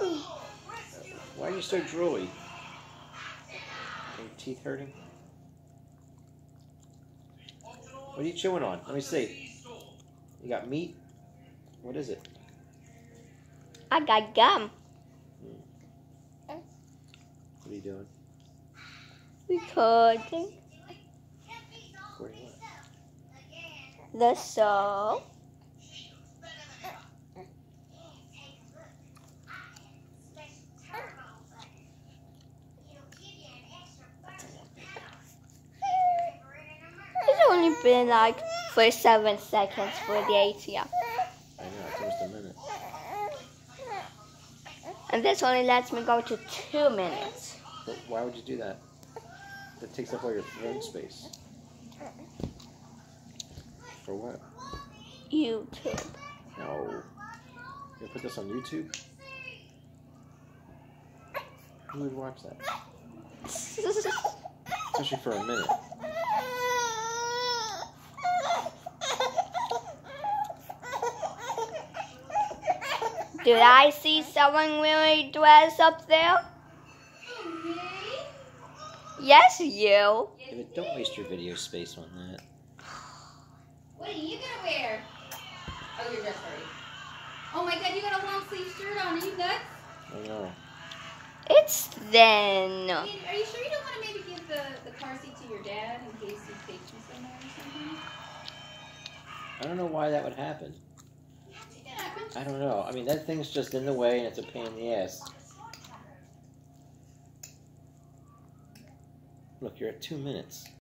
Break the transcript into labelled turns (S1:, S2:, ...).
S1: are you so drooly? Are your teeth hurting? What are you chewing on? Let me see. You got meat? What is it?
S2: I got gum.
S1: What are you doing?
S2: Recording
S1: Recording what?
S2: the show. It's only been like for seven seconds for the ATM.
S1: I know, it's almost a minute.
S2: And this only lets me go to two minutes.
S1: But why would you do that? That takes up all your phone space. For what?
S2: YouTube.
S1: No. You gonna put this on YouTube? Who would watch that? Especially for a minute.
S2: Did I see someone really dressed up there? Yes, you.
S1: Yeah, but don't waste your video space on that.
S3: What are you gonna wear? Oh, you're dressed already. Oh my god, you got a long sleeve shirt on. Are you nuts?
S1: I know.
S2: It's thin.
S3: I mean, are you sure you don't want to maybe give the, the car seat to your dad in case he takes you somewhere or something?
S1: I don't know why that would happen. I don't know. I mean, that thing's just in the way and it's a pain in the ass. Look, you're at two minutes.